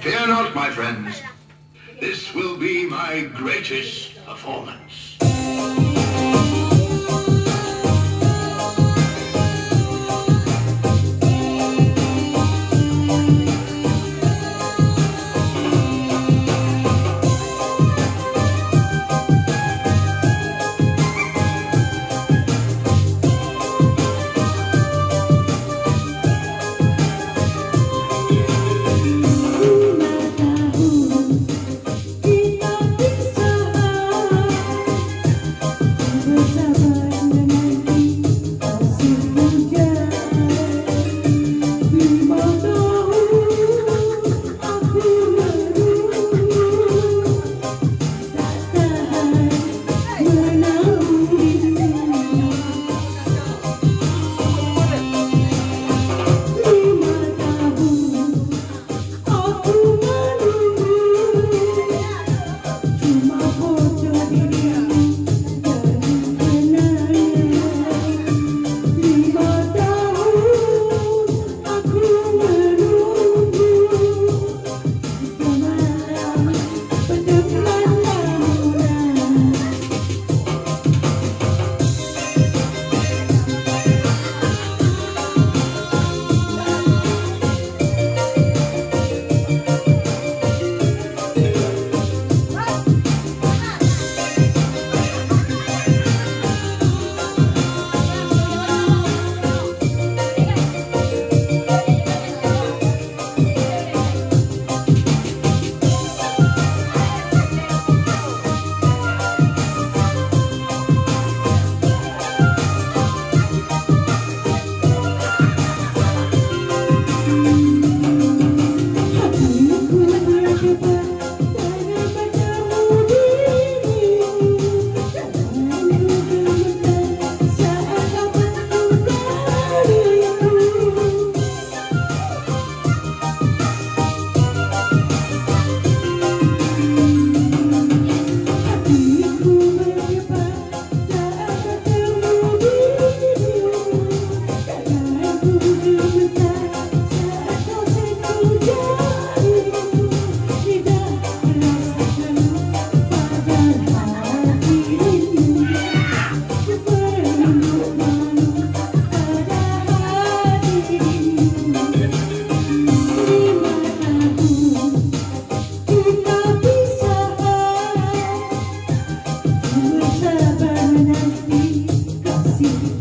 Fear not, my friends. This will be my greatest performance.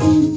Ooh.